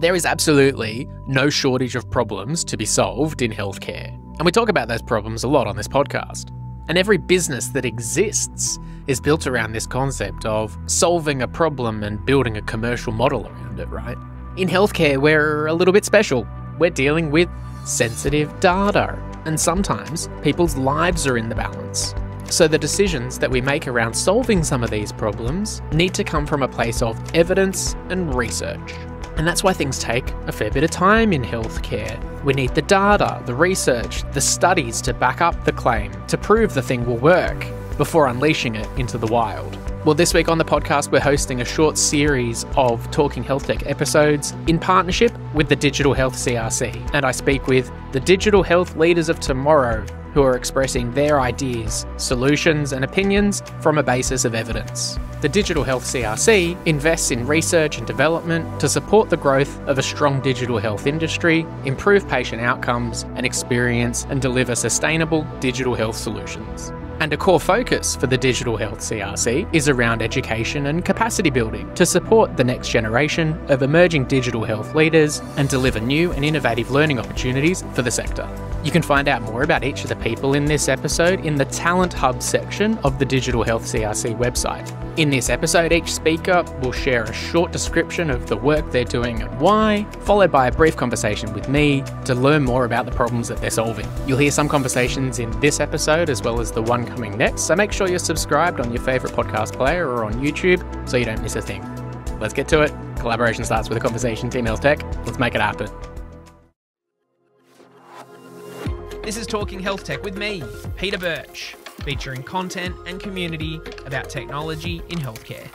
There is absolutely no shortage of problems to be solved in healthcare. And we talk about those problems a lot on this podcast. And every business that exists is built around this concept of solving a problem and building a commercial model around it, right? In healthcare, we're a little bit special. We're dealing with sensitive data, and sometimes people's lives are in the balance. So the decisions that we make around solving some of these problems need to come from a place of evidence and research. And that's why things take a fair bit of time in healthcare. We need the data, the research, the studies to back up the claim, to prove the thing will work before unleashing it into the wild. Well, this week on the podcast, we're hosting a short series of Talking Health Tech episodes in partnership with the Digital Health CRC. And I speak with the digital health leaders of tomorrow who are expressing their ideas, solutions, and opinions from a basis of evidence. The Digital Health CRC invests in research and development to support the growth of a strong digital health industry, improve patient outcomes and experience, and deliver sustainable digital health solutions. And a core focus for the Digital Health CRC is around education and capacity building to support the next generation of emerging digital health leaders and deliver new and innovative learning opportunities for the sector. You can find out more about each of the people in this episode in the Talent Hub section of the Digital Health CRC website. In this episode, each speaker will share a short description of the work they're doing and why, followed by a brief conversation with me to learn more about the problems that they're solving. You'll hear some conversations in this episode as well as the one coming next, so make sure you're subscribed on your favourite podcast player or on YouTube so you don't miss a thing. Let's get to it. Collaboration starts with a conversation. Team Health Tech. Let's make it happen. This is Talking Health Tech with me, Peter Birch, featuring content and community about technology in healthcare.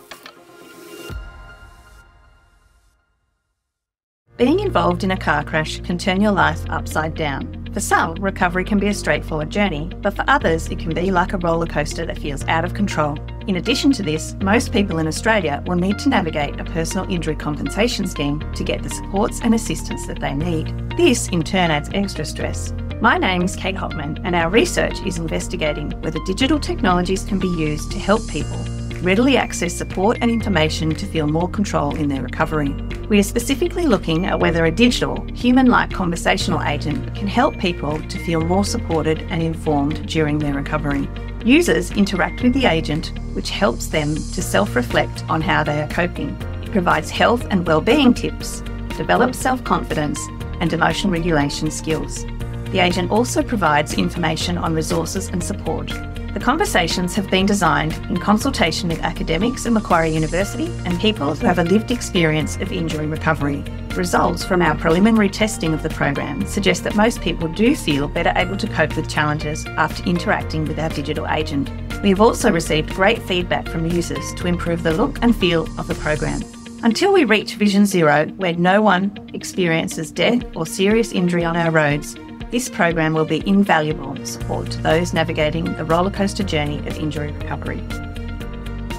Being involved in a car crash can turn your life upside down. For some, recovery can be a straightforward journey, but for others, it can be like a roller coaster that feels out of control. In addition to this, most people in Australia will need to navigate a personal injury compensation scheme to get the supports and assistance that they need. This, in turn, adds extra stress. My name is Kate Hopman, and our research is investigating whether digital technologies can be used to help people readily access support and information to feel more control in their recovery. We are specifically looking at whether a digital, human like conversational agent can help people to feel more supported and informed during their recovery. Users interact with the agent, which helps them to self reflect on how they are coping. It provides health and well-being tips, develops self confidence, and emotion regulation skills. The agent also provides information on resources and support. The conversations have been designed in consultation with academics at Macquarie University and people who have a lived experience of injury recovery. Results from our preliminary testing of the program suggest that most people do feel better able to cope with challenges after interacting with our digital agent. We have also received great feedback from users to improve the look and feel of the program. Until we reach Vision Zero, where no one experiences death or serious injury on our roads, this program will be invaluable support to those navigating the rollercoaster journey of injury recovery.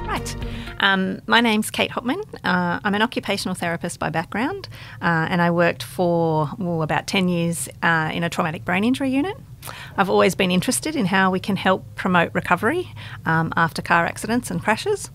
Right. Um, my name's Kate Hopman. Uh, I'm an occupational therapist by background, uh, and I worked for about 10 years uh, in a traumatic brain injury unit. I've always been interested in how we can help promote recovery um, after car accidents and crashes.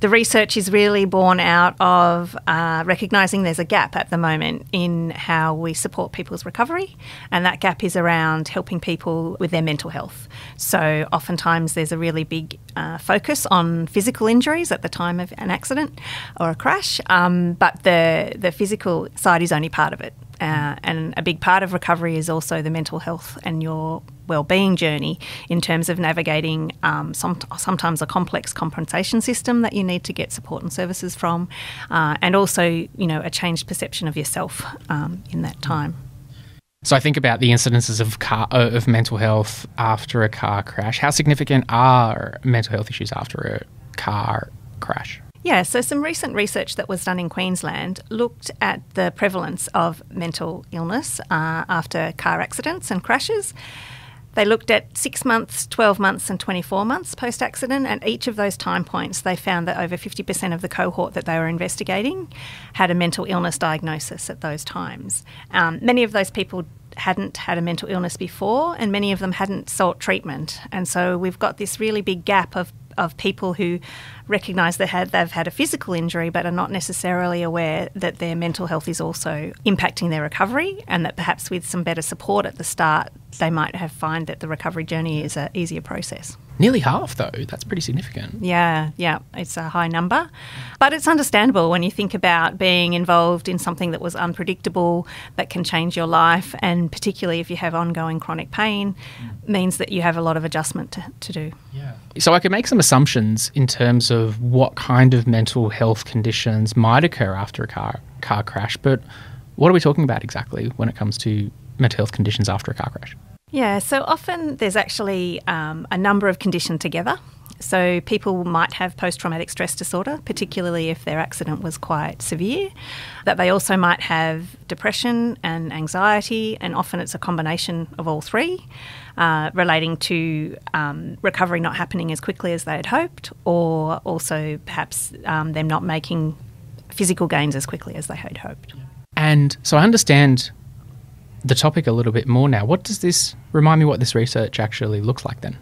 The research is really born out of uh, recognising there's a gap at the moment in how we support people's recovery, and that gap is around helping people with their mental health. So, oftentimes, there's a really big uh, focus on physical injuries at the time of an accident or a crash, um, but the, the physical side is only part of it. Uh, and a big part of recovery is also the mental health and your well-being journey in terms of navigating um, some, sometimes a complex compensation system that you need to get support and services from, uh, and also you know a changed perception of yourself um, in that time. So I think about the incidences of car uh, of mental health after a car crash. How significant are mental health issues after a car crash? Yeah, so some recent research that was done in Queensland looked at the prevalence of mental illness uh, after car accidents and crashes. They looked at six months, 12 months, and 24 months post accident. And each of those time points, they found that over 50% of the cohort that they were investigating had a mental illness diagnosis at those times. Um, many of those people hadn't had a mental illness before, and many of them hadn't sought treatment. And so we've got this really big gap of of people who recognise they had, they've had a physical injury but are not necessarily aware that their mental health is also impacting their recovery and that perhaps with some better support at the start they might have find that the recovery journey is an easier process. Nearly half, though. That's pretty significant. Yeah, yeah, it's a high number. But it's understandable when you think about being involved in something that was unpredictable, that can change your life, and particularly if you have ongoing chronic pain, means that you have a lot of adjustment to, to do. Yeah. So I could make some assumptions in terms of what kind of mental health conditions might occur after a car, car crash, but what are we talking about exactly when it comes to mental health conditions after a car crash? Yeah, so often there's actually um, a number of conditions together. So people might have post traumatic stress disorder, particularly if their accident was quite severe. That they also might have depression and anxiety, and often it's a combination of all three, uh, relating to um, recovery not happening as quickly as they had hoped, or also perhaps um, them not making physical gains as quickly as they had hoped. And so I understand the topic a little bit more now. What does this remind me what this research actually looks like then?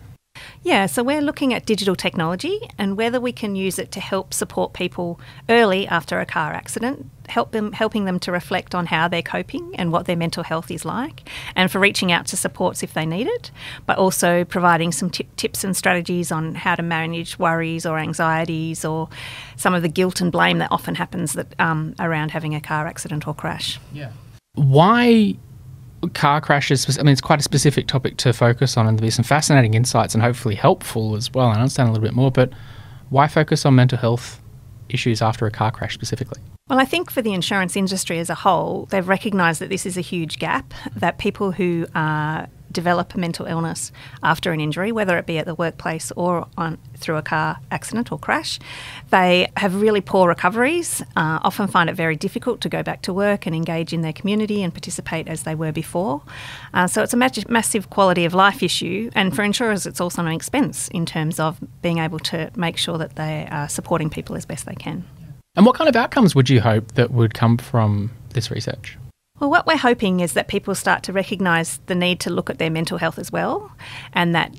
Yeah, so we're looking at digital technology and whether we can use it to help support people early after a car accident, help them helping them to reflect on how they're coping and what their mental health is like, and for reaching out to supports if they need it, but also providing some tip, tips and strategies on how to manage worries or anxieties or some of the guilt and blame that often happens that um, around having a car accident or crash. Yeah. Why car crashes, I mean, it's quite a specific topic to focus on, and there'll be some fascinating insights and hopefully helpful as well. I understand a little bit more, but why focus on mental health issues after a car crash specifically? Well, I think for the insurance industry as a whole, they've recognised that this is a huge gap, that people who are develop a mental illness after an injury, whether it be at the workplace or on, through a car accident or crash. They have really poor recoveries, uh, often find it very difficult to go back to work and engage in their community and participate as they were before. Uh, so it's a mag- massive quality of life issue, and for insurers, it's also an expense in terms of being able to make sure that they are supporting people as best they can. And what kind of outcomes would you hope that would come from this research? Well, what we're hoping is that people start to recognise the need to look at their mental health as well, and that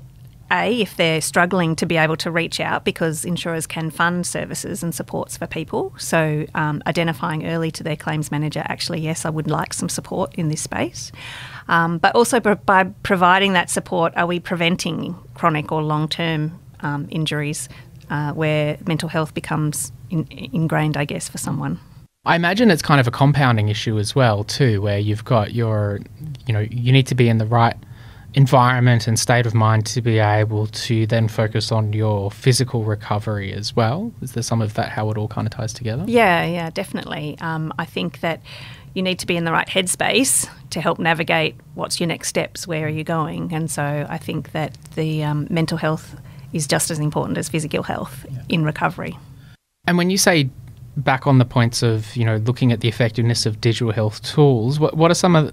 a, if they're struggling to be able to reach out because insurers can fund services and supports for people. So, um, identifying early to their claims manager, actually, yes, I would like some support in this space. Um, but also by providing that support, are we preventing chronic or long term um, injuries uh, where mental health becomes in, ingrained, I guess, for someone? I imagine it's kind of a compounding issue as well, too, where you've got your, you know, you need to be in the right environment and state of mind to be able to then focus on your physical recovery as well. Is there some of that how it all kind of ties together? Yeah, yeah, definitely. Um, I think that you need to be in the right headspace to help navigate what's your next steps, where are you going, and so I think that the um, mental health is just as important as physical health yeah. in recovery. And when you say back on the points of you know looking at the effectiveness of digital health tools, what what are some of?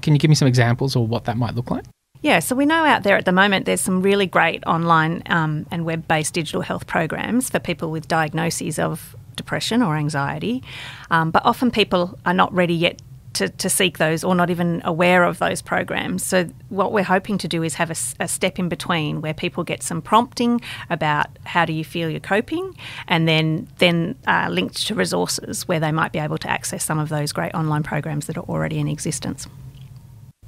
Can you give me some examples or what that might look like? Yeah, so we know out there at the moment there's some really great online um, and web based digital health programs for people with diagnoses of depression or anxiety. Um, but often people are not ready yet to, to seek those or not even aware of those programs. So, what we're hoping to do is have a, a, step in between where people get some prompting about how do you feel you're coping, and then then uh, linked to resources where they might be able to access some of those great online programs that are already in existence.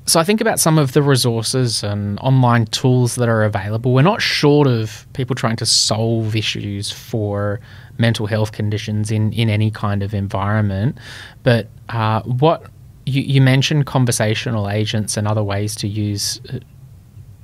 So I think about some of the resources and online tools that are available. We're not short of people trying to solve issues for mental health conditions in, in any kind of environment. But uh, what you, you, mentioned conversational agents and other ways to use uh,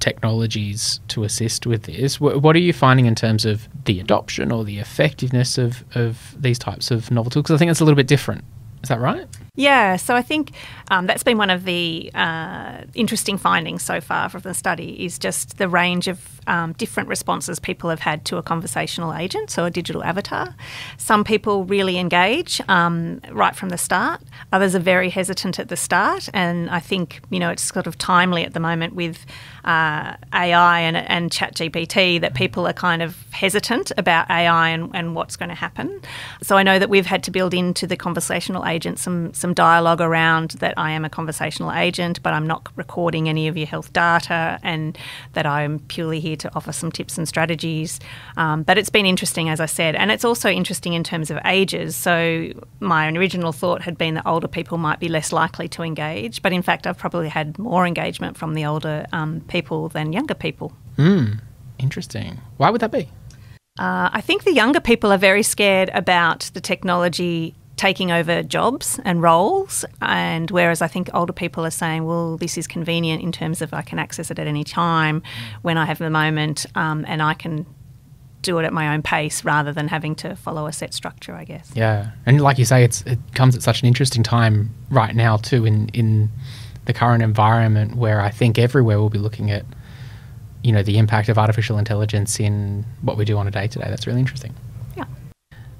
technologies to assist with this. What, are you finding in terms of the adoption or the effectiveness of, of these types of novel tools? Because I think it's a little bit different. Is that right? Yeah, so I think um, that's been one of the uh, interesting findings so far from the study is just the range of um, different responses people have had to a conversational agent, so a digital avatar. Some people really engage um, right from the start. Others are very hesitant at the start, and I think you know it's sort of timely at the moment with uh, AI and, and ChatGPT that people are kind of hesitant about AI and, and what's going to happen. So I know that we've had to build into the conversational agent some some dialogue around that I am a conversational agent, but I'm not recording any of your health data, and that I'm purely here to offer some tips and strategies. Um, but it's been interesting, as I said, and it's also interesting in terms of ages. So my original thought had been that older people might be less likely to engage, but in fact, I've probably had more engagement from the older um, people than younger people. Hmm. Interesting. Why would that be? Uh, I think the younger people are very scared about the technology taking over jobs and roles, and whereas I think older people are saying, well, this is convenient in terms of I can access it at any time when I have the moment, um, and I can do it at my own pace rather than having to follow a set structure, I guess. Yeah, and like you say, it's it comes at such an interesting time right now too in in the current environment where I think everywhere will be looking at you know the impact of artificial intelligence in what we do on a day to day. That's really interesting. Yeah.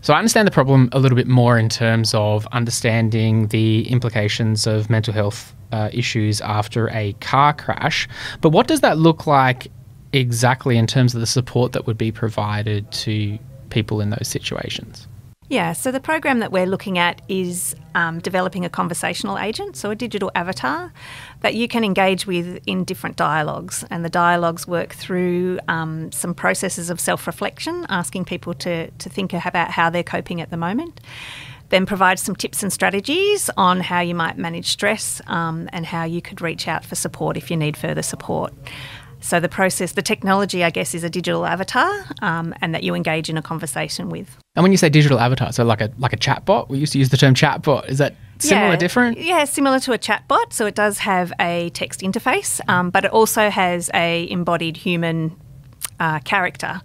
So I understand the problem a little bit more in terms of understanding the implications of mental health uh, issues after a car crash. But what does that look like exactly in terms of the support that would be provided to people in those situations? Yeah, so the program that we're looking at is um, developing a conversational agent, so a digital avatar that you can engage with in different dialogues. And the dialogues work through um, some processes of self reflection, asking people to, to think about how they're coping at the moment. Then provide some tips and strategies on how you might manage stress um, and how you could reach out for support if you need further support. So the process, the technology, I guess, is a digital avatar, um, and that you engage in a conversation with. And when you say digital avatar, so like a like a chatbot, we used to use the term chatbot. Is that similar, yeah, different? Yeah, similar to a chatbot. So it does have a text interface, um, but it also has a embodied human uh, character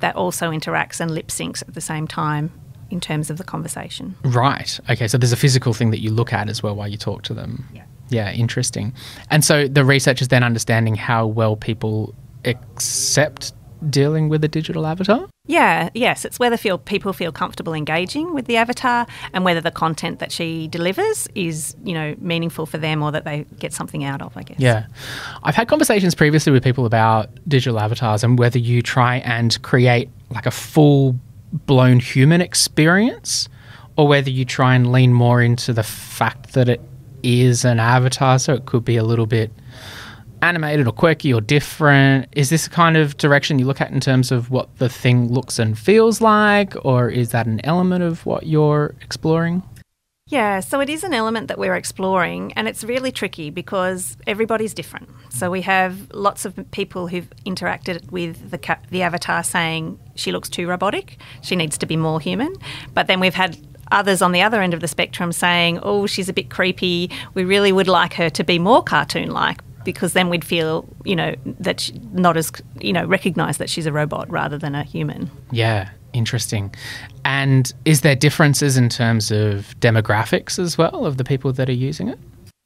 that also interacts and lip syncs at the same time in terms of the conversation. Right. Okay. So there's a physical thing that you look at as well while you talk to them. Yeah. Yeah, interesting. And so the research is then understanding how well people accept dealing with a digital avatar? Yeah, yes, it's whether feel people feel comfortable engaging with the avatar and whether the content that she delivers is, you know, meaningful for them or that they get something out of, I guess. Yeah. I've had conversations previously with people about digital avatars and whether you try and create like a full blown human experience or whether you try and lean more into the fact that it is an avatar, so it could be a little bit animated or quirky or different. Is this kind of direction you look at in terms of what the thing looks and feels like, or is that an element of what you're exploring? Yeah, so it is an element that we're exploring, and it's really tricky because everybody's different. So we have lots of people who've interacted with the the avatar saying she looks too robotic, she needs to be more human. But then we've had others on the other end of the spectrum saying, oh, she's a bit creepy. We really would like her to be more cartoon like because then we'd feel, you know, that she, not as, you know, recognise that she's a robot rather than a human. Yeah, interesting. And is there differences in terms of demographics as well of the people that are using it?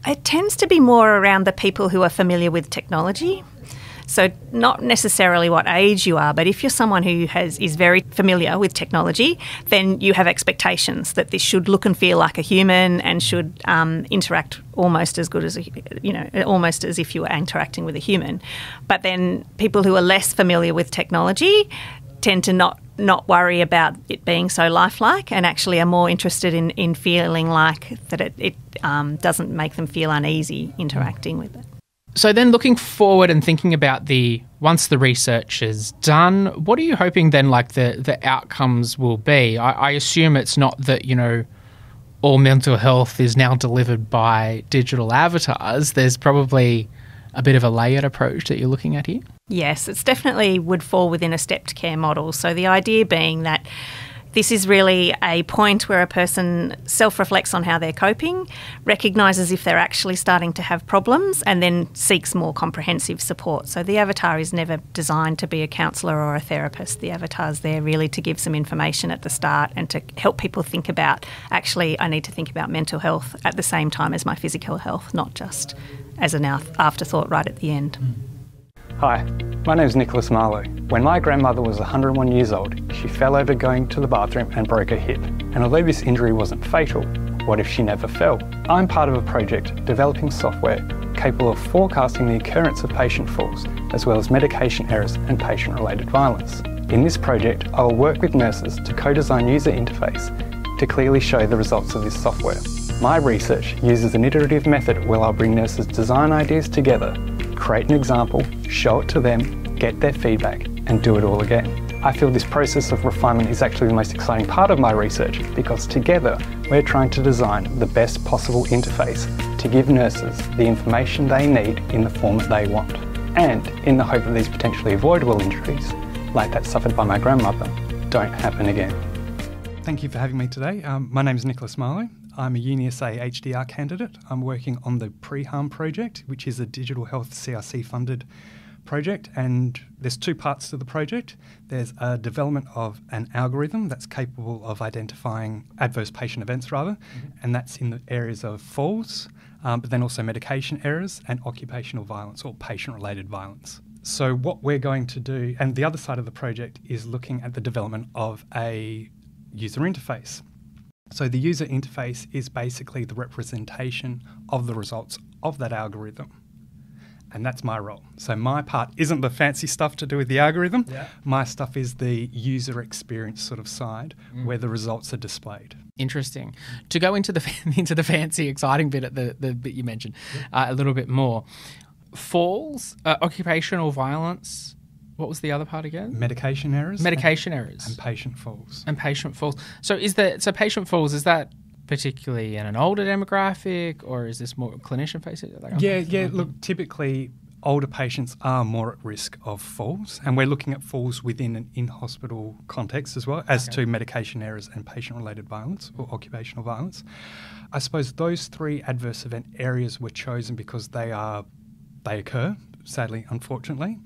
It tends to be more around the people who are familiar with technology. So not necessarily what age you are, but if you're someone who has is very familiar with technology, then you have expectations that this should look and feel like a human and should um, interact almost as good as a, you know almost as if you were interacting with a human. But then people who are less familiar with technology tend to not not worry about it being so lifelike and actually are more interested in, in feeling like that it, it um, doesn't make them feel uneasy interacting with it. So then looking forward and thinking about the once the research is done, what are you hoping then like the the outcomes will be? I, I assume it's not that, you know, all mental health is now delivered by digital avatars. There's probably a bit of a layered approach that you're looking at here. Yes, it's definitely would fall within a stepped care model. So the idea being that this is really a point where a person self reflects on how they're coping, recognises if they're actually starting to have problems, and then seeks more comprehensive support. So the avatar is never designed to be a counsellor or a therapist. The avatar is there really to give some information at the start and to help people think about actually, I need to think about mental health at the same time as my physical health, not just as an afterthought right at the end. Hmm. Hi, my name is Nicholas Marlow. When my grandmother was 101 years old, she fell over going to the bathroom and broke her hip. And although this injury wasn't fatal, what if she never fell? I'm part of a project developing software capable of forecasting the occurrence of patient falls, as well as medication errors and patient related violence. In this project, I will work with nurses to co design user interface to clearly show the results of this software. My research uses an iterative method where I'll bring nurses' design ideas together, create an example, show it to them, get their feedback, and do it all again. I feel this process of refinement is actually the most exciting part of my research because together we're trying to design the best possible interface to give nurses the information they need in the format they want. And in the hope that these potentially avoidable injuries, like that suffered by my grandmother, don't happen again. Thank you for having me today. Um, my name is Nicholas Marlow. I'm a UniSA HDR candidate. I'm working on the Pre-Harm project, which is a digital health CRC funded project, and there's two parts to the project. There's a development of an algorithm that's capable of identifying adverse patient events, rather, mm-hmm. and that's in the areas of falls, um, but then also medication errors and occupational violence or patient related violence. So, what we're going to do, and the other side of the project is looking at the development of a user interface. So, the user interface is basically the representation of the results of that algorithm and that's my role. So my part isn't the fancy stuff to do with the algorithm. Yeah. My stuff is the user experience sort of side mm. where the results are displayed. Interesting. To go into the into the fancy, exciting bit at the the bit you mentioned uh, a little bit more. Falls, uh, occupational violence. What was the other part again? Medication errors. Medication and, errors. And patient falls. And patient falls. So is that so? Patient falls is that particularly in an older demographic, or is this more clinician facing? Like, yeah, yeah. Look, typically older patients are more at risk of falls, and we're looking at falls within an in-hospital context as well as okay. to medication errors and patient-related violence or occupational violence. I suppose those three adverse event areas were chosen because they are they occur, sadly, unfortunately,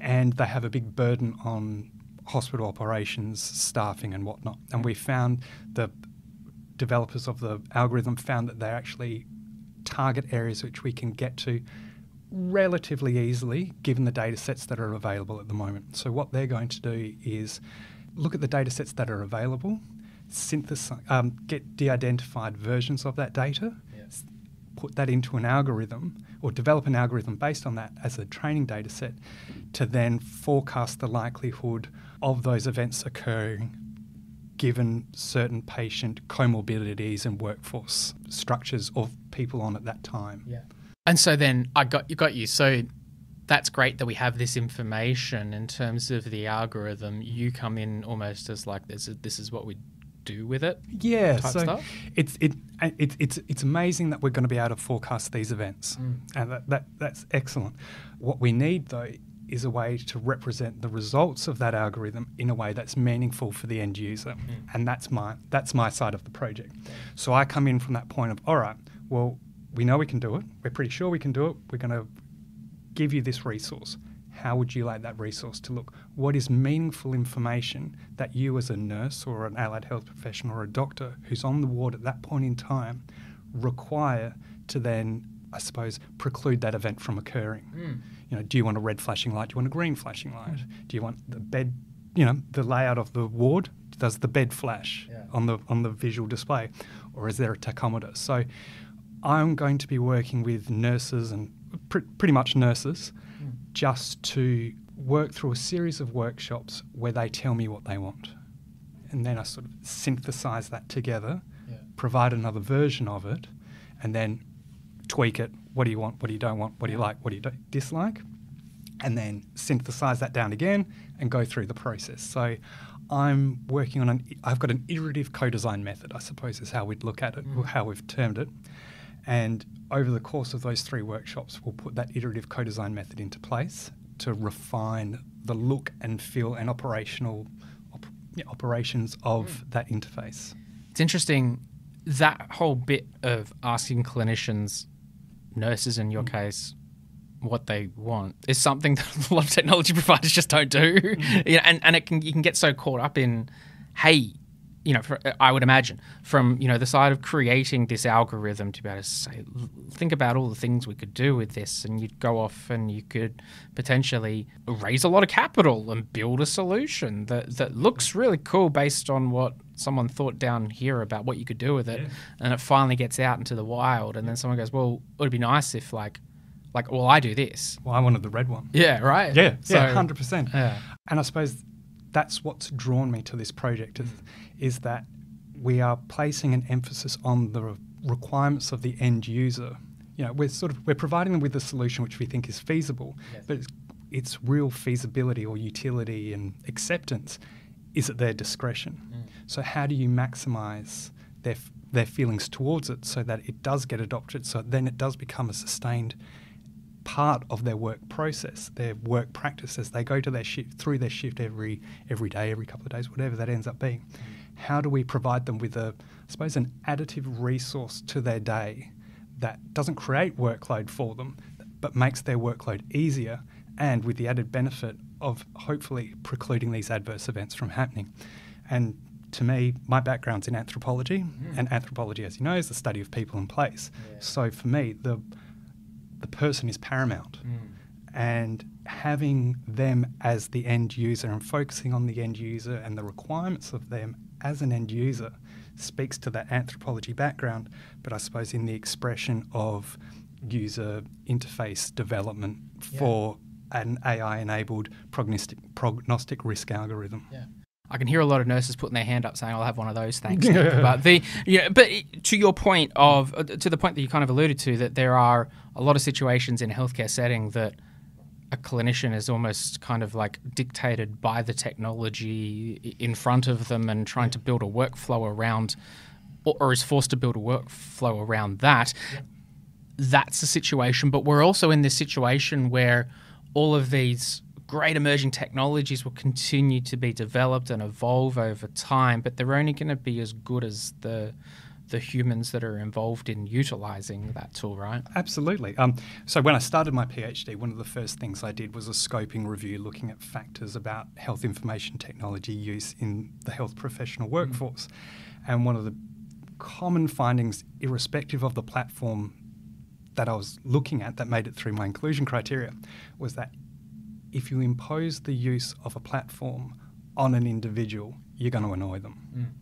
and they have a big burden on hospital operations, staffing, and whatnot. And we found the developers of the algorithm found that they actually target areas which we can get to relatively easily given the data sets that are available at the moment. So what they're going to do is look at the data sets that are available, synthesize, um, get de-identified versions of that data, yes. put that into an algorithm or develop an algorithm based on that as a training data set to then forecast the likelihood of those events occurring given certain patient comorbidities and workforce structures of people on at that time. Yeah. And so then I got you got you. So that's great that we have this information in terms of the algorithm. You come in almost as like this is this is what we do with it. Yeah, so stuff. it's it, it it's it's amazing that we're going to be able to forecast these events, mm. and that, that that's excellent. What we need though is a way to represent the results of that algorithm in a way that's meaningful for the end user. Mm. And that's my that's my side of the project. So I come in from that point of, all right, well, we know we can do it. We're pretty sure we can do it. We're going to give you this resource. How would you like that resource to look? What is meaningful information that you, as a nurse or an allied health professional or a doctor who's on the ward at that point in time, require to then, I suppose, preclude that event from occurring? Mm you know, do you want a red flashing light? Do you want a green flashing light? Do you want the bed, you know, the layout of the ward? Does the bed flash yeah. on the on the visual display, or is there a tachometer? So, I'm going to be working with nurses and pr- pretty much nurses. Just to work through a series of workshops where they tell me what they want, and then I sort of synthesize that together, yeah. provide another version of it, and then tweak it. What do you want? What do you don't want? What do you like? What do you dislike? And then synthesize that down again and go through the process. So I'm working on an, I've got an iterative co design method, I suppose is how we'd look at it, mm. how we've termed it. And over the course of those three workshops, we'll put that iterative co design method into place to refine the look and feel and operational op- operations of mm. that interface. It's interesting that whole bit of asking clinicians nurses in your mm. case what they want is something that a lot of technology providers just don't do. Mm. you know, and, and it can you can get so caught up in, hey, you know, for, I would imagine from you know the side of creating this algorithm to be able to say, think about all the things we could do with this, and you'd go off and you could potentially raise a lot of capital and build a solution that that looks really cool based on what someone thought down here about what you could do with it, yeah. and it finally gets out into the wild, and then someone goes, "Well, it would be nice if like." Like, well, I do this. Well, I wanted the red one. Yeah, right. Yeah, so, yeah, hundred percent. Yeah. And I suppose that's what's drawn me to this project is, is that we are placing an emphasis on the requirements of the end user. You know, we're sort of we're providing them with a solution which we think is feasible, but it's, its real feasibility or utility and acceptance is at their discretion. Mm. So how do you maximise their f- their feelings towards it so that it does get adopted, so then it does become a sustained part of their work process, their work practice as they go to their shift through their shift every every day, every couple of days, whatever that ends up being. Mm. How do we provide them with a, I suppose, an additive resource to their day that doesn't create workload for them, but makes their workload easier, and with the added benefit of hopefully precluding these adverse events from happening. And to me, my background's in anthropology, mm-hmm. and anthropology, as you know, is the study of people and place. So for me, the the person is paramount. Mm. And having them as the end user and focusing on the end user and the requirements of them as an end user speaks to that anthropology background, but I suppose in the expression of user interface development for an AI enabled prognostic, prognostic risk algorithm. Yeah. I can hear a lot of nurses putting their hand up saying, "I'll have one of those, thanks." Nick." but the, yeah, but to your point of, to the point that you kind of alluded to, that there are a lot of situations in a healthcare setting that a clinician is almost kind of like dictated by the technology in front of them and trying to build a workflow around, or, or is forced to build a workflow around that. That's a situation, but we're also in this situation where all of these great emerging technologies will continue to be developed and evolve over time, but they're only going to be as good as the the humans that are involved in utilizing that tool, right? Absolutely. Um, so when I started my PhD, one of the first things I did was a scoping review looking at factors about health information technology use in the health professional workforce. And one of the common findings, irrespective of the platform that I was looking at that made it through my inclusion criteria, was that if you impose the use of a platform on an individual, you're going to annoy them.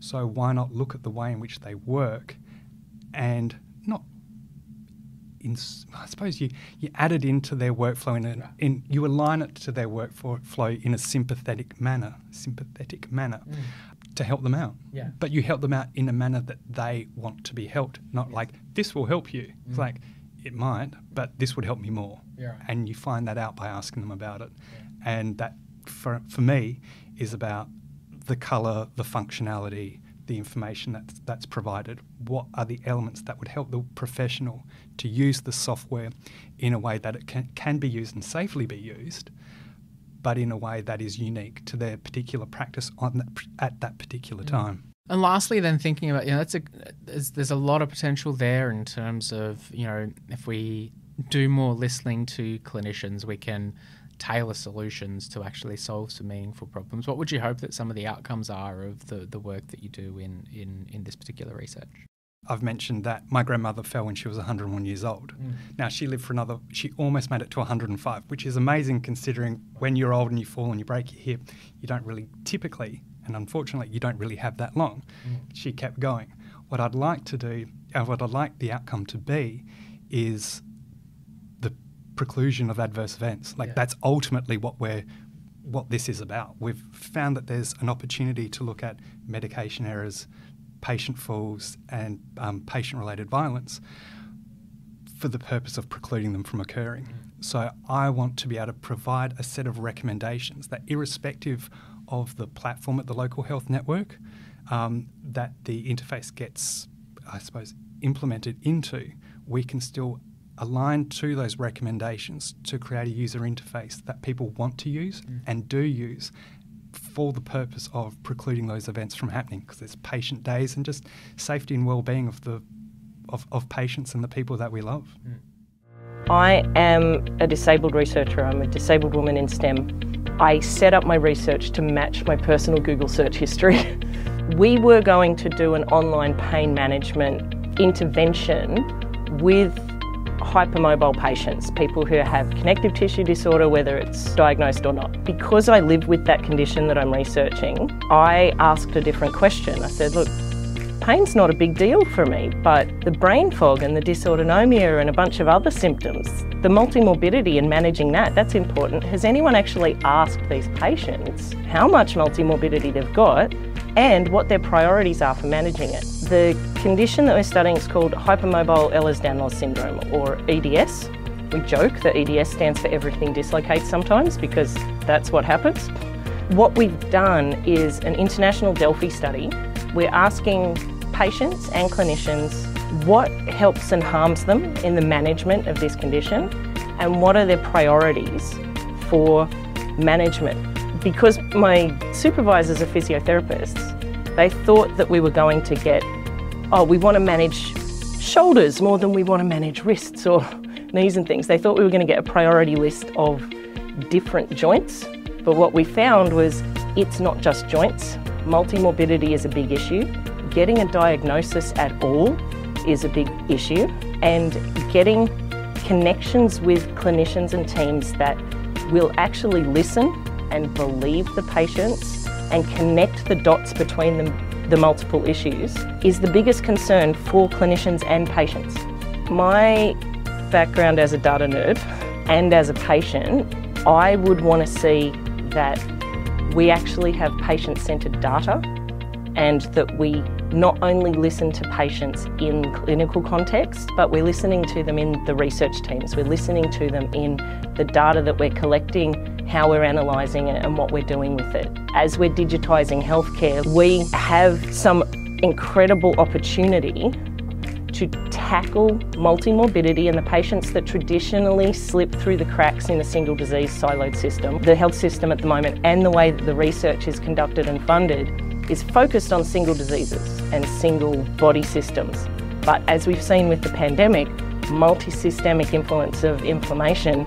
So why not look at the way in which they work and not in, I suppose you, you add it into their workflow in, a, in you align it to their workflow in a sympathetic manner, sympathetic manner mm. to help them out. Yeah. But you help them out in a manner that they want to be helped, not like this will help you. It's mm. like it might, but this would help me more. Yeah. And you find that out by asking them about it. And that for for me is about the color, the functionality, the information that's, that's provided. What are the elements that would help the professional to use the software in a way that it can, can be used and safely be used, but in a way that is unique to their particular practice on that, at that particular mm. time. And lastly, then thinking about you know that's a there's, there's a lot of potential there in terms of you know if we do more listening to clinicians, we can tailor solutions to actually solve some meaningful problems. What would you hope that some of the outcomes are of the, the work that you do in, in, in this particular research? I've mentioned that my grandmother fell when she was 101 years old. Mm. Now she lived for another, she almost made it to 105, which is amazing considering when you're old and you fall and you break your hip, you don't really typically, and unfortunately, you don't really have that long. Mm. She kept going. What I'd like to do, and what I'd like the outcome to be, is preclusion of adverse events. Like that's ultimately what we're what this is about. We've found that there's an opportunity to look at medication errors, patient falls, and um, patient-related violence for the purpose of precluding them from occurring. So I want to be able to provide a set of recommendations that, irrespective of the platform at the local health network, um, that the interface gets, I suppose, implemented into, we can still align to those recommendations to create a user interface that people want to use mm. and do use for the purpose of precluding those events from happening because it's patient days and just safety and well-being of the of, of patients and the people that we love. Mm. I am a disabled researcher. I'm a disabled woman in STEM. I set up my research to match my personal Google search history. we were going to do an online pain management intervention with hypermobile patients, people who have connective tissue disorder, whether it's diagnosed or not. Because I live with that condition that I'm researching, I asked a different question. I said, look, pain's not a big deal for me, but the brain fog and the dysautonomia and a bunch of other symptoms, the multimorbidity and managing that, that's important. Has anyone actually asked these patients how much multimorbidity they've got and what their priorities are for managing it. The condition that we're studying is called hypermobile Ehlers-Danlos syndrome, or EDS. We joke that EDS stands for everything dislocates sometimes because that's what happens. What we've done is an international Delphi study. We're asking patients and clinicians what helps and harms them in the management of this condition and what are their priorities for management. Because my supervisors are physiotherapists, they thought that we were going to get, oh, we want to manage shoulders more than we want to manage wrists or knees and things. They thought we were going to get a priority list of different joints, but what we found was it's not just joints. Multimorbidity is a big issue. Getting a diagnosis at all is a big issue, and getting connections with clinicians and teams that will actually listen and believe the patients and connect the dots between the, the multiple issues is the biggest concern for clinicians and patients. My background as a data nerd and as a patient, I would want to see that we actually have patient centred data and that we not only listen to patients in clinical context, but we're listening to them in the research teams. We're listening to them in the data that we're collecting, how we're analysing it, and what we're doing with it. As we're digitising healthcare, we have some incredible opportunity to tackle multimorbidity and the patients that traditionally slip through the cracks in a single disease siloed system. The health system at the moment and the way that the research is conducted and funded is focused on single diseases and single body systems. But as we've seen with the pandemic, multi-systemic influence of inflammation,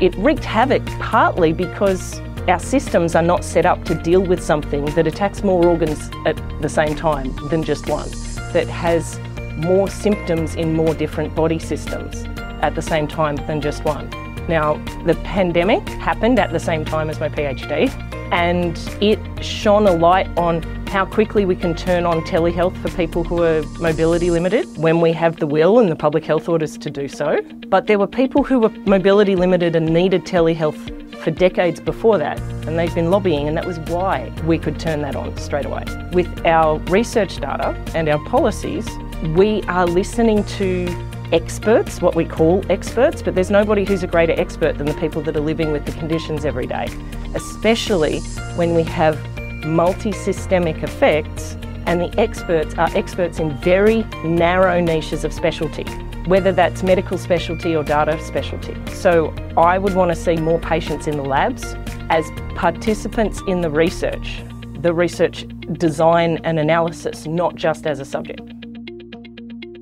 it wreaked havoc partly because our systems are not set up to deal with something that attacks more organs at the same time than just one, that has more symptoms in more different body systems at the same time than just one. Now, the pandemic happened at the same time as my PhD, and it shone a light on how quickly we can turn on telehealth for people who are mobility limited when we have the will and the public health orders to do so. But there were people who were mobility limited and needed telehealth for decades before that, and they've been lobbying, and that was why we could turn that on straight away. With our research data and our policies, we are listening to experts, what we call experts, but there's nobody who's a greater expert than the people that are living with the conditions every day, especially when we have multi systemic effects and the experts are experts in very narrow niches of specialty, whether that's medical specialty or data specialty. So I would want to see more patients in the labs as participants in the research, the research design and analysis, not just as a subject.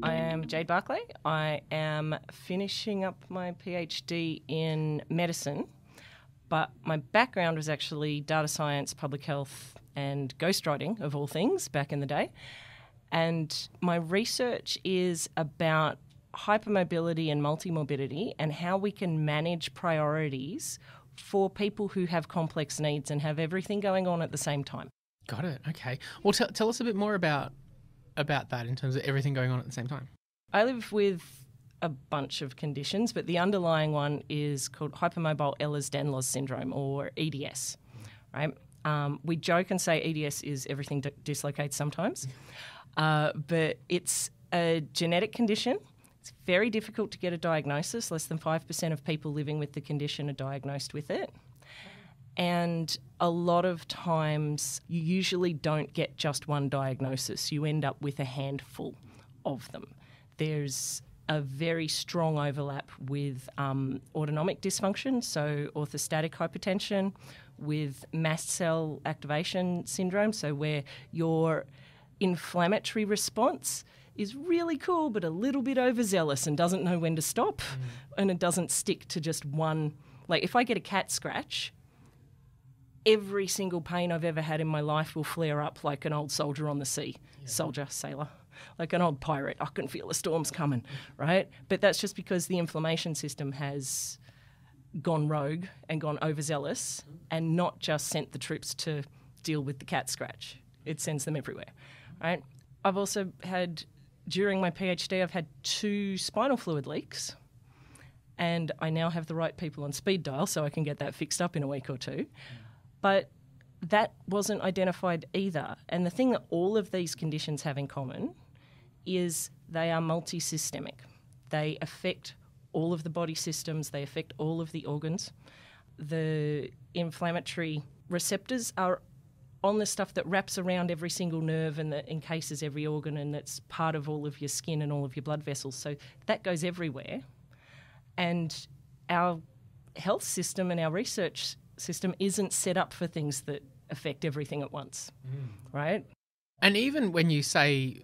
I am Jade Barclay. I am finishing up my PhD in medicine, but my background was actually data science, public health, and ghostwriting, of all things, back in the day. And my research is about hypermobility and multimorbidity and how we can manage priorities for people who have complex needs and have everything going on at the same time. Got it. Okay. Well, t- tell us a bit more about about that in terms of everything going on at the same time. I live with a bunch of conditions, but the underlying one is called hypermobile Ehlers-Danlos syndrome, or EDS. Right? Um, we joke and say EDS is everything d- dislocates sometimes, uh, but it's a genetic condition. It's very difficult to get a diagnosis. Less than five percent of people living with the condition are diagnosed with it. And a lot of times, you usually don't get just one diagnosis. You end up with a handful of them there's a very strong overlap with um, autonomic dysfunction, so orthostatic hypotension, with mast cell activation syndrome, so where your inflammatory response is really cool but a little bit overzealous and doesn't know when to stop mm. and it doesn't stick to just one like if I get a cat scratch every single pain I've ever had in my life will flare up like an old soldier on the sea yeah. soldier sailor like an old pirate. I can feel the storms coming, right? But that's just because the inflammation system has gone rogue and gone overzealous and not just sent the troops to deal with the cat scratch. It sends them everywhere, right? I've also had, during my PhD, I've had two spinal fluid leaks. And I now have the right people on speed dial so I can get that fixed up in a week or two. But that wasn't identified either. And the thing that all of these conditions have in common is they are multi systemic. They affect all of the body systems, they affect all of the organs. The inflammatory receptors are on the stuff that wraps around every single nerve and that encases every organ and that's part of all of your skin and all of your blood vessels. So that goes everywhere. And our health system and our research system isn't set up for things that affect everything at once, mm. right? And even when you say,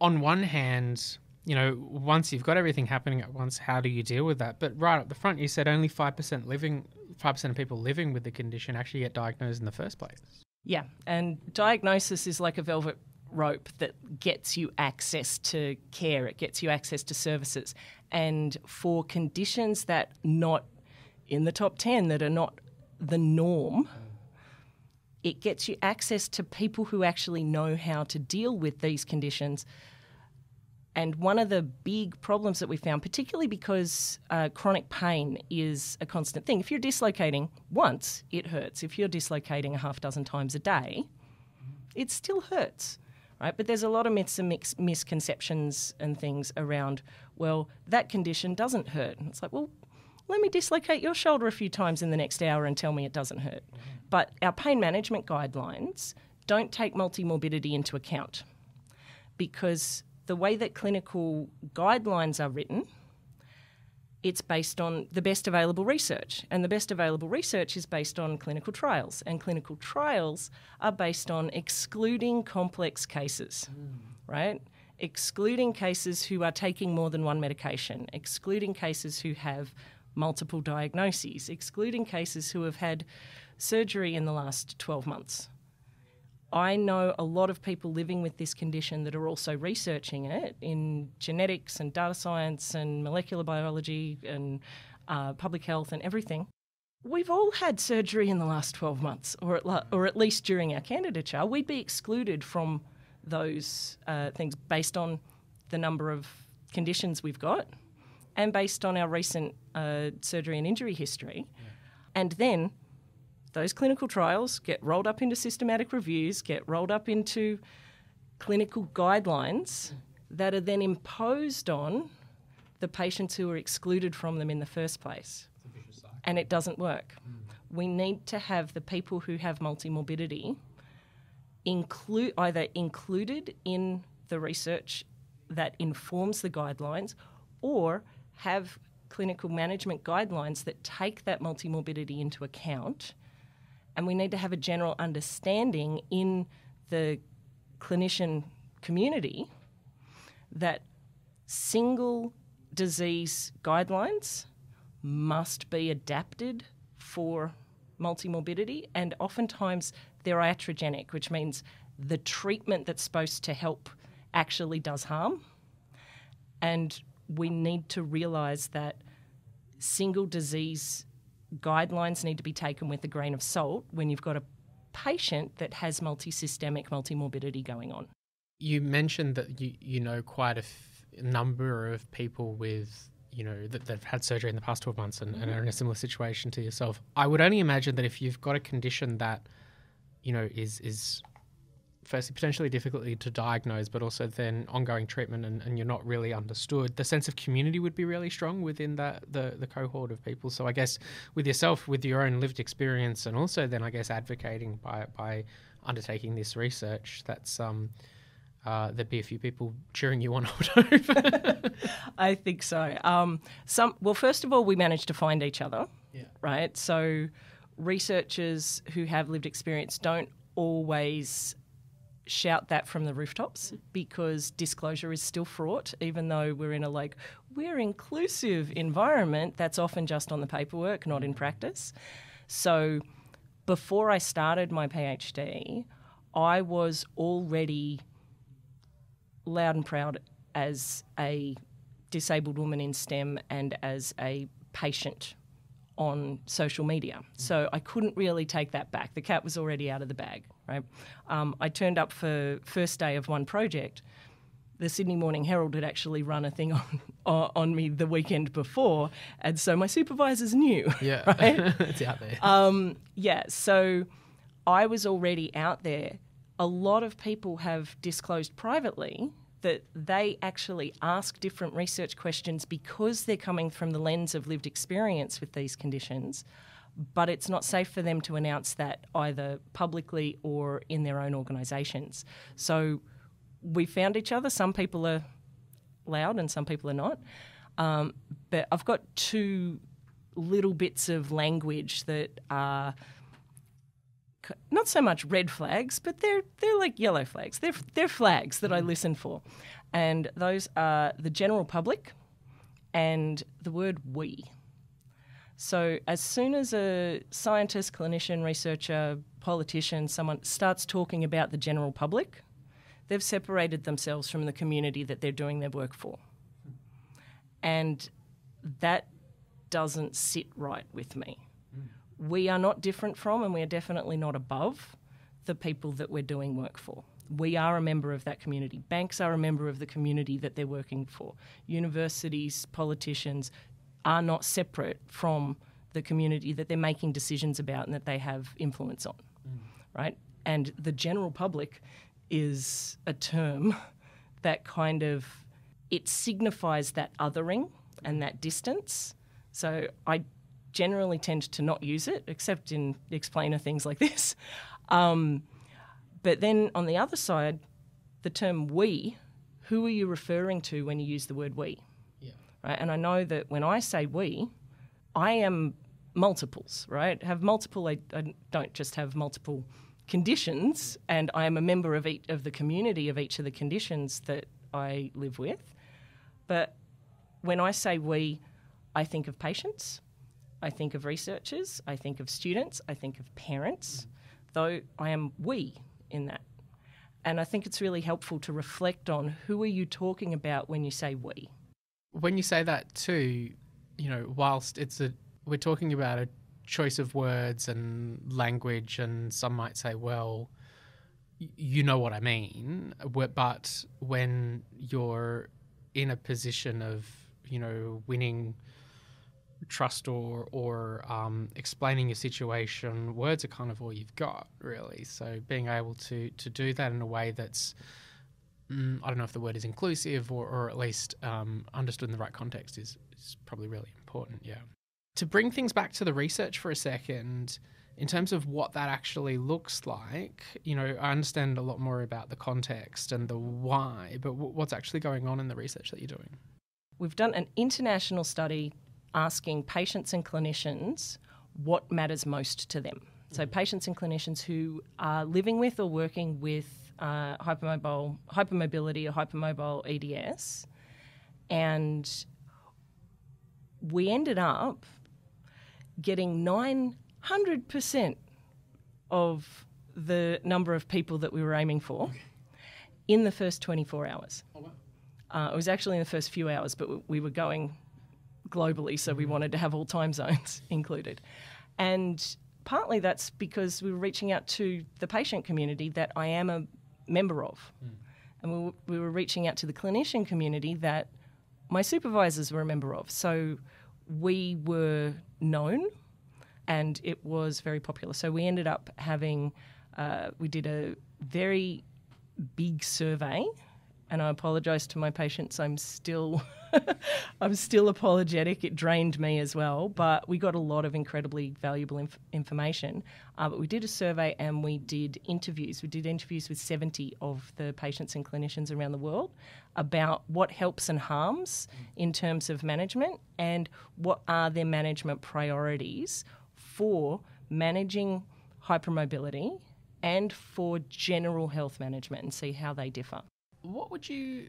on one hand, you know, once you've got everything happening at once, how do you deal with that? But right up the front, you said only 5% living, 5% of people living with the condition actually get diagnosed in the first place. Yeah, and diagnosis is like a velvet rope that gets you access to care, it gets you access to services. And for conditions that not in the top 10 that are not the norm, it gets you access to people who actually know how to deal with these conditions. And one of the big problems that we found, particularly because uh, chronic pain is a constant thing, if you're dislocating once, it hurts. If you're dislocating a half dozen times a day, it still hurts right? But there's a lot of myths and mix, misconceptions and things around, well, that condition doesn't hurt. And it's like, well, let me dislocate your shoulder a few times in the next hour and tell me it doesn't hurt. Mm-hmm. But our pain management guidelines don't take multimorbidity into account because the way that clinical guidelines are written, it's based on the best available research. And the best available research is based on clinical trials. And clinical trials are based on excluding complex cases, mm. right? Excluding cases who are taking more than one medication, excluding cases who have multiple diagnoses, excluding cases who have had surgery in the last 12 months. I know a lot of people living with this condition that are also researching it in genetics and data science and molecular biology and uh, public health and everything. We've all had surgery in the last 12 months, or at, la- or at least during our candidature. We'd be excluded from those uh, things based on the number of conditions we've got and based on our recent uh, surgery and injury history. Yeah. And then those clinical trials get rolled up into systematic reviews, get rolled up into clinical guidelines that are then imposed on the patients who are excluded from them in the first place. And it doesn't work. Mm. We need to have the people who have multimorbidity include either included in the research that informs the guidelines or have clinical management guidelines that take that multimorbidity into account. And we need to have a general understanding in the clinician community that single disease guidelines must be adapted for multimorbidity, and oftentimes they're iatrogenic, which means the treatment that's supposed to help actually does harm. And we need to realise that single disease guidelines need to be taken with a grain of salt when you've got a patient that has multisystemic multimorbidity going on. You mentioned that you, you know quite a f- number of people with you know that, have had surgery in the past 12 months and, mm-hmm. and, are in a similar situation to yourself. I would only imagine that if you've got a condition that you know is is firstly potentially difficulty to diagnose, but also then ongoing treatment and, and, you're not really understood, the sense of community would be really strong within that the, the cohort of people. So I guess with yourself, with your own lived experience and also then I guess advocating by by undertaking this research, that's um uh, there'd be a few people cheering you on. Over. I think so. Um, some well, first of all, we managed to find each other. Yeah. Right. So researchers who have lived experience don't always shout that from the rooftops because disclosure is still fraught, even though we're in a like, we're inclusive environment that's often just on the paperwork, not in practice. So before I started my PhD, I was already loud and proud as a disabled woman in STEM and as a patient on social media. So I couldn't really take that back. The cat was already out of the bag, right? Um, I turned up for first day of one project. The Sydney Morning Herald had actually run a thing on on me the weekend before, and so my supervisors knew. Yeah, right? it's out there. Um, yeah, so I was already out there, a lot of people have disclosed privately that they actually ask different research questions because they're coming from the lens of lived experience with these conditions, but it's not safe for them to announce that either publicly or in their own organisations. So we found each other. Some people are loud and some people are not. Um, but I've got two little bits of language that are not so much red flags, but they're they're like yellow flags. They're they're flags that I mm. listen for, and those are the general public, and the word we. So as soon as a scientist, clinician, researcher, politician, someone starts talking about the general public, they've separated themselves from the community that they're doing their work for, and that doesn't sit right with me we are not different from and we are definitely not above the people that we're doing work for. We are a member of that community. Banks are a member of the community that they're working for. Universities, politicians are not separate from the community that they're making decisions about and that they have influence on, mm. right? And the general public is a term that kind of it signifies that othering and that distance. So I generally tend to not use it, except in explainer things like this. Um, but then on the other side, the term we, who are you referring to when you use the word we? Yeah. Right? And I know that when I say we, I am multiples, right? Have multiple, I, I don't just have multiple conditions, and I am a member of each of the community of each of the conditions that I live with. But when I say we, I think of patients, I think of researchers, I think of students, I think of parents, though I am we in that. And I think it's really helpful to reflect on who are you talking about when you say we. When you say that too, you know, whilst it's a we're talking about a choice of words and language and some might say, well, you know what I mean, but when you're in a position of, you know, winning trust or or um, explaining your situation, words are kind of all you've got, really. So being able to to do that in a way that's mm, I don't know if the word is inclusive or, or at least um, understood in the right context is, is probably really important. Yeah. To bring things back to the research for a second, in terms of what that actually looks like, you know, I understand a lot more about the context and the why, but w- what's actually going on in the research that you're doing? We've done an international study asking patients and clinicians what matters most to them. So, mm-hmm. patients and clinicians who are living with or working with uh, hypermobile, hypermobility or hypermobile EDS. And we ended up getting 900% of the number of people that we were aiming for in the first 24 hours. Oh, wow. uh, it was actually in the first few hours, but we were going globally, so we mm-hmm. wanted to have all time zones included. And partly that's because we were reaching out to the patient community that I am a member of. Mm. And we, we were reaching out to the clinician community that my supervisors were a member of. So we were known and it was very popular. So we ended up having, uh, we did a very big survey and I apologise to my patients. I'm still, I'm still apologetic. It drained me as well, but we got a lot of incredibly valuable inf- information. Uh, but we did a survey and we did interviews. We did interviews with 70 of the patients and clinicians around the world about what helps and harms in terms of management and what are their management priorities for managing hypermobility and for general health management and see how they differ. What would you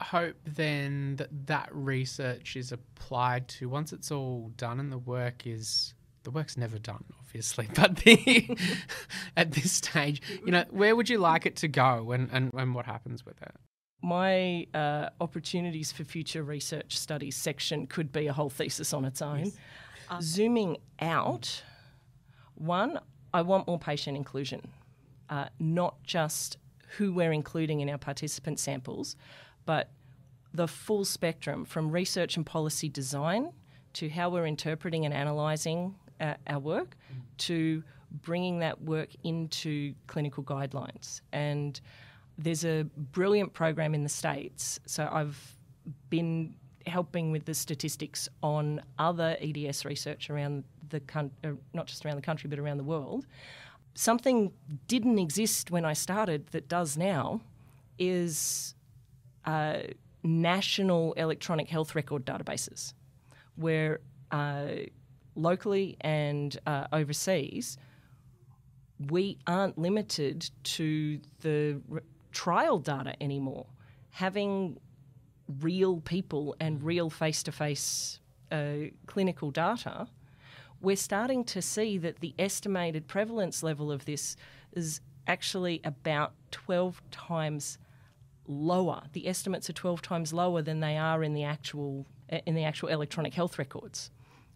hope then that that research is applied to once it's all done and the work is the work's never done obviously but the at this stage you know where would you like it to go and and, and what happens with it? My uh, opportunities for future research studies section could be a whole thesis on its own. Yes. uh, zooming out one i want more patient inclusion. Uh, not just who we're including in our participant samples, but the full spectrum from research and policy design to how we're interpreting and analysing uh, our work mm. to bringing that work into clinical guidelines. And there's a brilliant program in the States. So I've been helping with the statistics on other EDS research around the country, uh, not just around the country, but around the world. Something didn't exist when I started that does now is uh, national electronic health record databases where uh, locally and uh, overseas, we aren't limited to the trial data anymore. Having real people and real face to face clinical data, we're starting to see that the estimated prevalence level of this is actually about 12 times lower. The estimates are 12 times lower than they are in the actual in the actual electronic health records.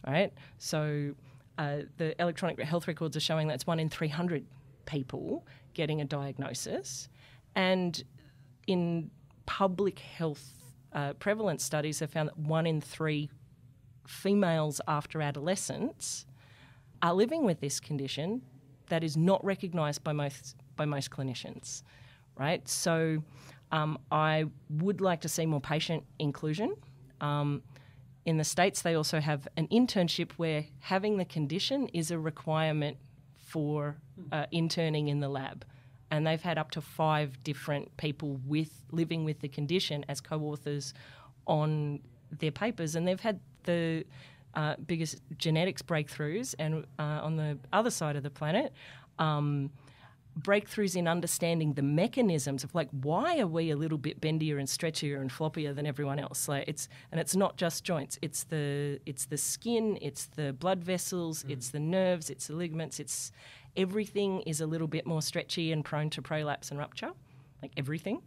Right? So uh, the electronic health records are showing that's one in 300 people getting a diagnosis. And in public health uh, prevalence studies, have found that one in three females after adolescence are living with this condition that is not recognised by most by most clinicians, right? So, um, I would like to see more patient inclusion. Um, in the states, they also have an internship where having the condition is a requirement for uh, interning in the lab, and they've had up to five different people with living with the condition as co-authors on their papers, and they've had the uh, biggest genetics breakthroughs, and uh, on the other side of the planet. Um, breakthroughs in understanding the mechanisms of like why are we a little bit bendier and stretchier and floppier than everyone else like it's and it's not just joints it's the it's the skin it's the blood vessels mm. it's the nerves it's the ligaments it's everything is a little bit more stretchy and prone to prolapse and rupture like everything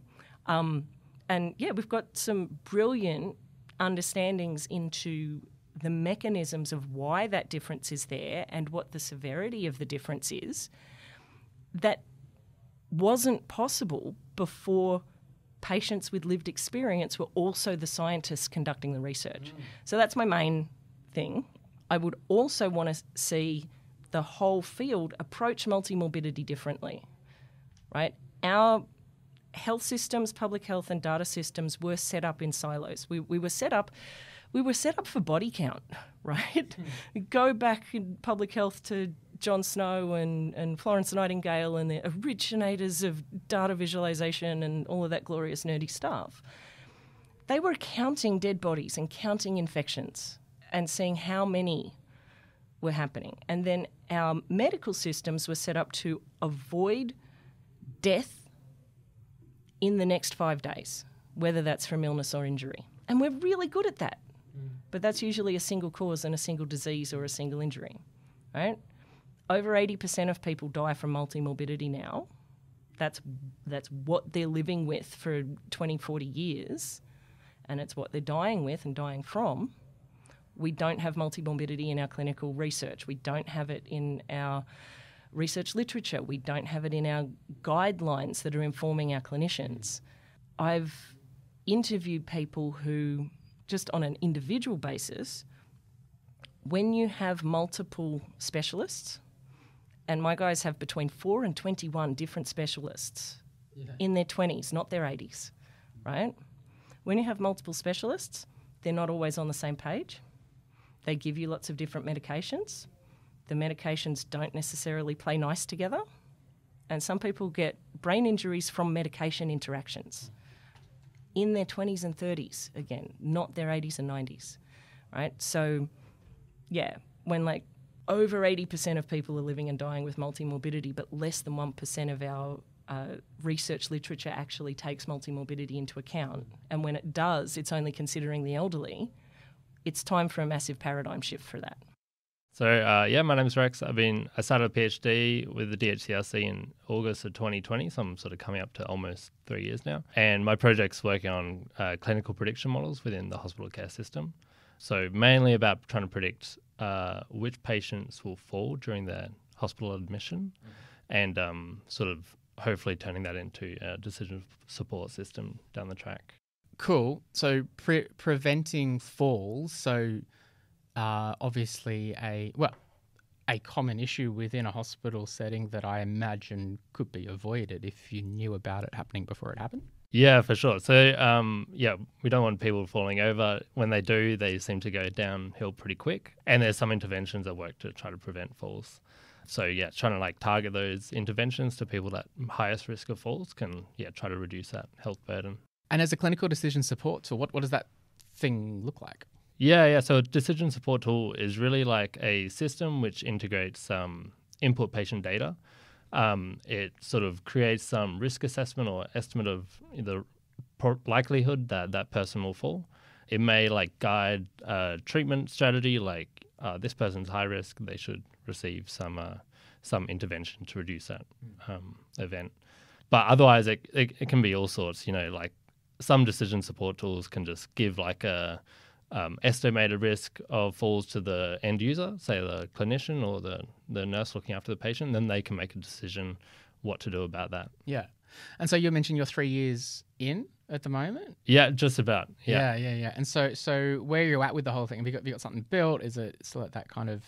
um, and yeah we've got some brilliant understandings into the mechanisms of why that difference is there and what the severity of the difference is that wasn't possible before patients with lived experience were also the scientists conducting the research. Mm. So that's my main thing. I would also want to see the whole field approach multimorbidity differently, right? Our health systems, public health and data systems were set up in silos. We, we were set up we were set up for body count, right? Mm. Go back in public health to John Snow and, and Florence Nightingale and the originators of data visualization and all of that glorious nerdy stuff, they were counting dead bodies and counting infections and seeing how many were happening. And then our medical systems were set up to avoid death in the next five days, whether that's from illness or injury. And we're really good at that. Mm. But that's usually a single cause and a single disease or a single injury, right? over 80% of people die from multimorbidity now. That's, that's what they're living with for 20, 40 years, and it's what they're dying with and dying from. We don't have multimorbidity in our clinical research. We don't have it in our research literature. We don't have it in our guidelines that are informing our clinicians. I've interviewed people who, just on an individual basis, when you have multiple specialists, and my guys have between four and 21 different specialists yeah. in their 20s, not their 80s, right? When you have multiple specialists, they're not always on the same page. They give you lots of different medications. The medications don't necessarily play nice together. And some people get brain injuries from medication interactions in their 20s and 30s, again, not their 80s and 90s, right? So, yeah, when like over 80% of people are living and dying with multimorbidity, but less than 1% of our uh, research literature actually takes multimorbidity into account. And when it does, it's only considering the elderly. It's time for a massive paradigm shift for that. So uh, yeah, my name's Rex. I've been I started a PhD with the DHCRC in August of 2020, so I'm sort of coming up to almost three years now. And my project's working on uh, clinical prediction models within the hospital care system. So mainly about trying to predict uh, which patients will fall during their hospital admission, mm-hmm. and um, sort of hopefully turning that into a decision support system down the track. Cool. So pre- preventing falls. So uh, obviously a well, a common issue within a hospital setting that I imagine could be avoided if you knew about it happening before it happened. Yeah, for sure. So, um, yeah, we don't want people falling over. When they do, they seem to go downhill pretty quick. And there's some interventions that work to try to prevent falls. So, yeah, trying to like target those interventions to people that highest risk of falls can, yeah, try to reduce that health burden. And as a clinical decision support tool, what, what does that thing look like? Yeah, yeah. So, a decision support tool is really like a system which integrates um, input patient data um, it sort of creates some risk assessment or estimate of the likelihood that that person will fall. It may like guide a treatment strategy, like uh, this person's high risk, they should receive some uh, some intervention to reduce that um, event. But otherwise, it, it, it can be all sorts. You know, like some decision support tools can just give like a um, estimated risk of falls to the end user, say the clinician or the, the nurse looking after the patient, then they can make a decision what to do about that. Yeah. And so you mentioned you're three years in at the moment. Yeah, just about. Yeah, yeah, yeah. yeah. And so, so where are you at with the whole thing? Have you got, have you got something built? Is it still at that kind of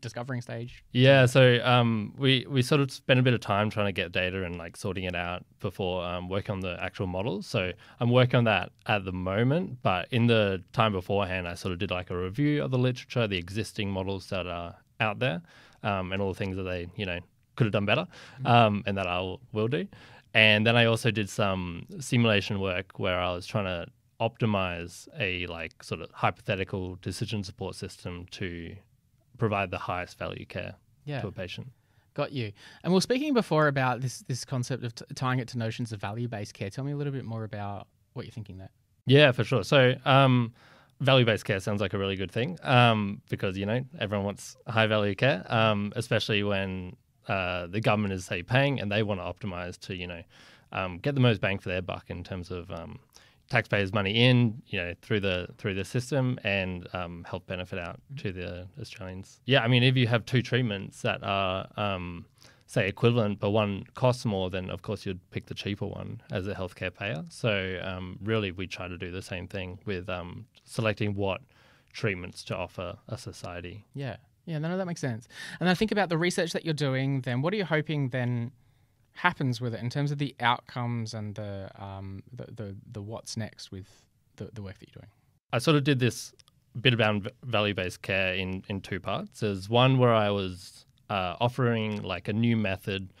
discovering stage? Yeah, so um, we we sort of spent a bit of time trying to get data and like sorting it out before um, working on the actual models. So I'm working on that at the moment, but in the time beforehand, I sort of did like a review of the literature, the existing models that are out there, um, and all the things that they you know could have done better, mm-hmm. um, and that I will do. And then I also did some simulation work where I was trying to optimize a like sort of hypothetical decision support system to provide the highest value care yeah. to a patient. Got you. And we are speaking before about this this concept of t- tying it to notions of value based care. Tell me a little bit more about what you're thinking there. Yeah, for sure. So, um, value based care sounds like a really good thing um, because you know everyone wants high value care, um, especially when uh, the government is say paying and they want to optimize to you know um, get the most bang for their buck in terms of um, taxpayers' money in, you know, through the through the system and um, help benefit out mm-hmm. to the Australians. Yeah, I mean, if you have two treatments that are um, say equivalent, but one costs more, then of course you'd pick the cheaper one as a healthcare payer. So um, really, we try to do the same thing with um, selecting what treatments to offer a society. Yeah, yeah, no, no, that makes sense. And I think about the research that you're doing. Then, what are you hoping then? Happens with it in terms of the outcomes and the um, the, the, the what's next with the, the work that you're doing? I sort of did this bit about value based care in in two parts. There's one where I was uh, offering like a new method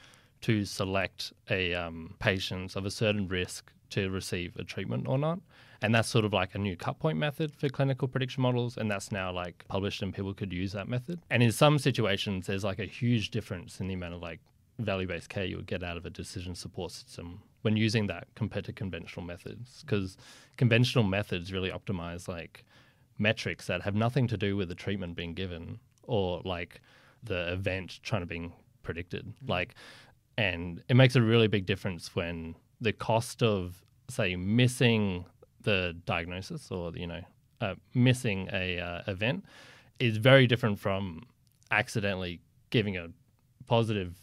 to select a um, patient of a certain risk to receive a treatment or not. And that's sort of like a new cut point method for clinical prediction models. And that's now like published and people could use that method. And in some situations, there's like a huge difference in the amount of like value based care you would get out of a decision support system when using that compared to conventional methods. Because conventional methods really optimize like metrics that have nothing to do with the treatment being given or like the event trying to be predicted. Mm-hmm. Like, and it makes a really big difference when the cost of, say, missing the diagnosis or, you know, uh, missing a uh, event is very different from accidentally giving a positive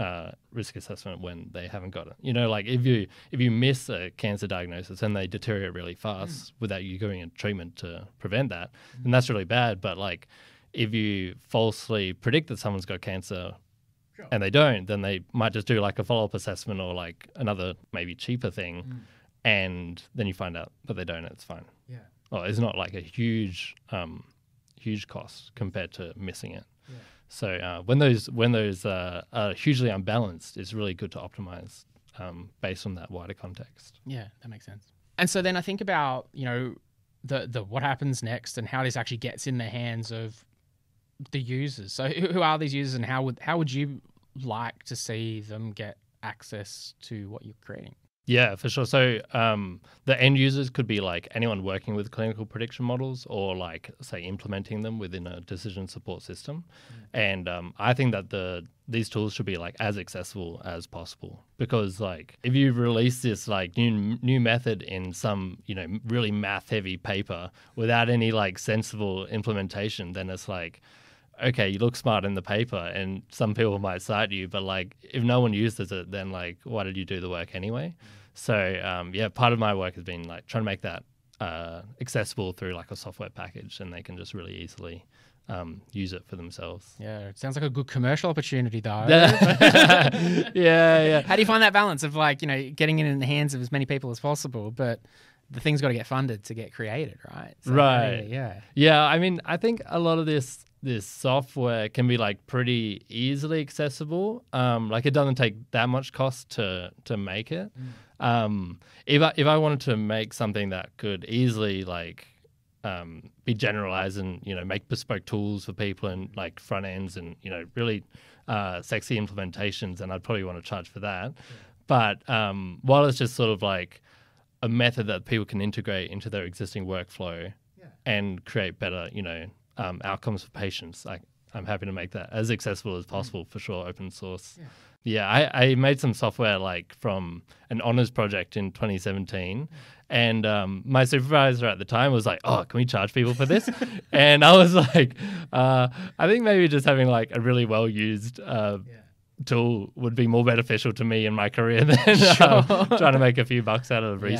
uh, risk assessment when they haven't got it. You know, like if you if you miss a cancer diagnosis and they deteriorate really fast mm. without you going in treatment to prevent that, mm. then that's really bad. But like if you falsely predict that someone's got cancer sure. and they don't, then they might just do like a follow up assessment or like another maybe cheaper thing, mm. and then you find out that they don't. It's fine. Yeah. Well, it's not like a huge um, huge cost compared to missing it. Yeah. So uh, when those when those uh, are hugely unbalanced, it's really good to optimize um, based on that wider context. Yeah, that makes sense. And so then I think about you know the the what happens next and how this actually gets in the hands of the users. So who are these users and how would how would you like to see them get access to what you're creating? Yeah, for sure. So um, the end users could be like anyone working with clinical prediction models or like say implementing them within a decision support system. Mm. And um, I think that the these tools should be like as accessible as possible because like if you release this like new new method in some you know really math heavy paper without any like sensible implementation, then it's like okay, you look smart in the paper, and some people might cite you, but like if no one uses it, then like why did you do the work anyway? Mm. So um, yeah, part of my work has been like trying to make that uh, accessible through like a software package, and they can just really easily um, use it for themselves. Yeah, it sounds like a good commercial opportunity, though. yeah, yeah. How do you find that balance of like you know getting it in the hands of as many people as possible, but the thing's got to get funded to get created, right? So, Right. Yeah. Yeah, I mean, I think a lot of this this software can be like pretty easily accessible. Um, like it doesn't take that much cost to to make it. Um, if I if I wanted to make something that could easily like um, be generalized and you know make bespoke tools for people and like front ends and you know really uh, sexy implementations, and I'd probably want to charge for that. But um, while it's just sort of like a method that people can integrate into their existing workflow and create better, you know, um, outcomes for patients. I, I'm happy to make that as accessible as possible for sure, open source. Yeah, I, I made some software like from an honors project in 2017. And um, my supervisor at the time was like, "Oh, can we charge people for this?" and I was like, uh, "I think maybe just having like a really well used uh, tool would be more beneficial to me in my career than um, trying to make a few bucks out of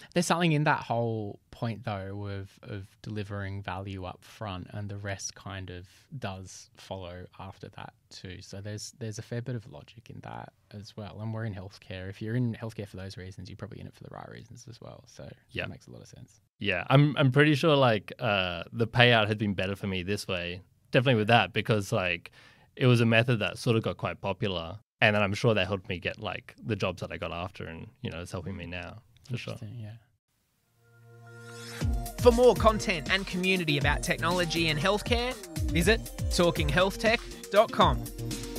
Yeah. Researchers." There's something in that whole point though of of delivering value up front and the rest kind of does follow after that too. So there's there's a fair bit of logic in that as well. And we're in healthcare. If you're in healthcare for those reasons, you're probably in it for the right reasons as well. So Yeah. makes a lot of sense. Yeah, I'm I'm pretty sure like uh, the payout had been better for me this way. Definitely with that because like it was a method that sort of got quite popular, and then I'm sure that helped me get like the jobs that I got after, and you know it's helping me now for sure. Yeah. For more content and community about technology and healthcare, visit talkinghealthtech.com.